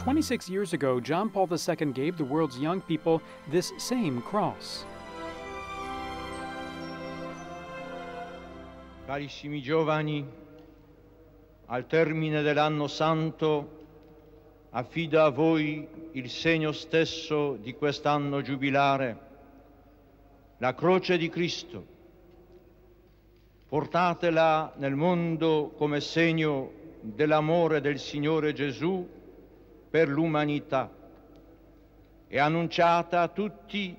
26 years ago, John Paul II gave the world's young people this same cross. Carissimi giovani, al termine dell'anno santo affido a voi il segno stesso di quest'anno giubilare, la croce di Cristo. Portatela nel mondo come segno dell'amore del Signore Gesù per l'umanità e annunciata a tutti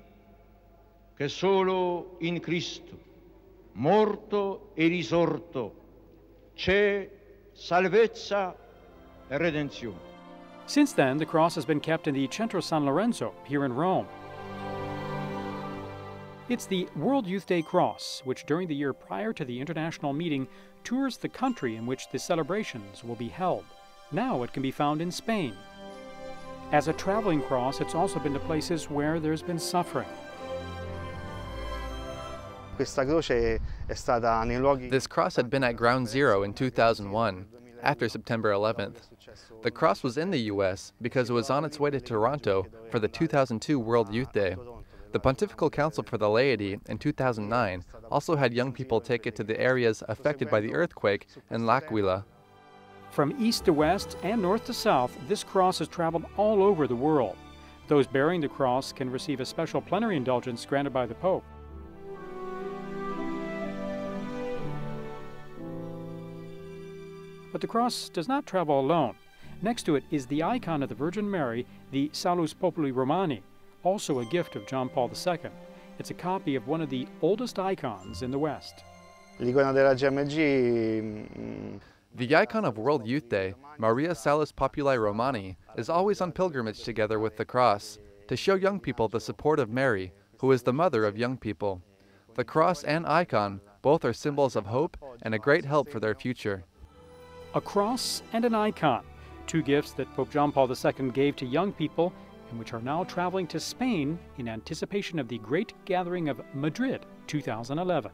che solo in Cristo, morto e risorto, c'è salvezza e redenzione. Since then, the cross has been kept in the Centro San Lorenzo here in Rome. It's the World Youth Day Cross, which during the year prior to the international meeting tours the country in which the celebrations will be held. Now it can be found in Spain. As a traveling cross, it's also been to places where there's been suffering. This cross had been at ground zero in 2001, after September 11th. The cross was in the U.S. because it was on its way to Toronto for the 2002 World Youth Day. The Pontifical Council for the Laity in 2009 also had young people take it to the areas affected by the earthquake in L'Aquila. From east to west and north to south, this cross has traveled all over the world. Those bearing the cross can receive a special plenary indulgence granted by the Pope. But the cross does not travel alone. Next to it is the icon of the Virgin Mary, the Salus Populi Romani, also a gift of John Paul II. It's a copy of one of the oldest icons in the West. Mm, the icon of World Youth Day, Maria Salus Populi Romani, is always on pilgrimage together with the cross to show young people the support of Mary, who is the mother of young people. The cross and icon both are symbols of hope and a great help for their future. A cross and an icon two gifts that Pope John Paul II gave to young people and which are now traveling to Spain in anticipation of the great gathering of Madrid 2011.